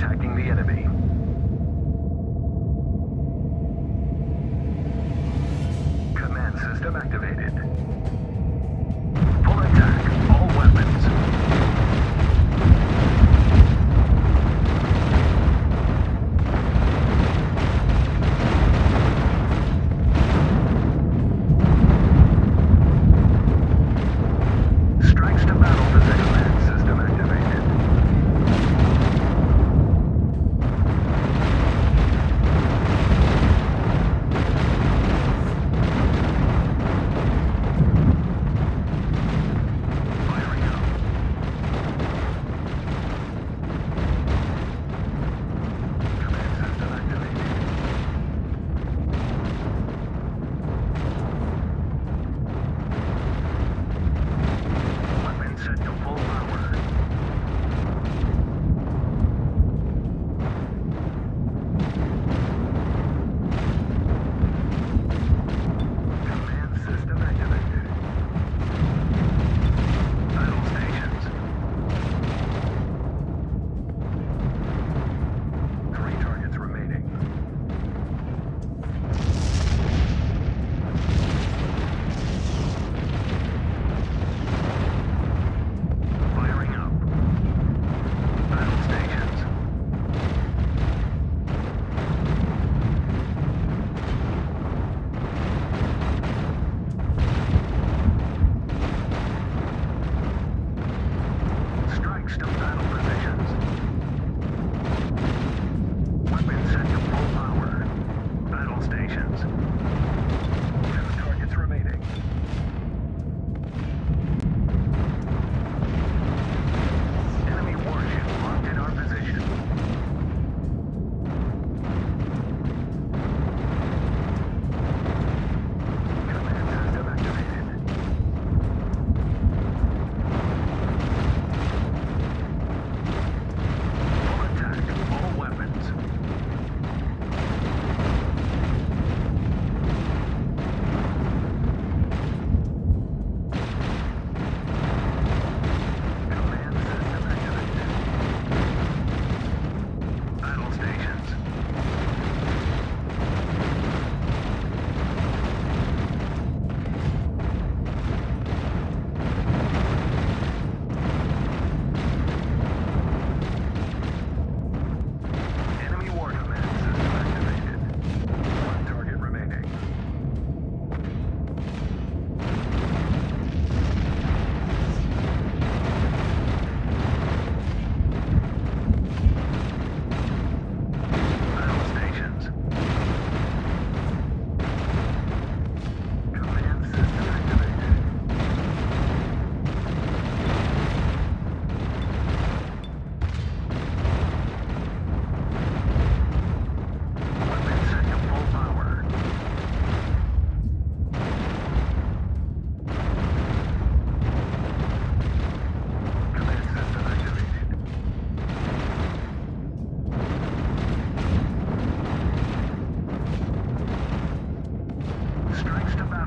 attacking the enemy.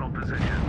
Position.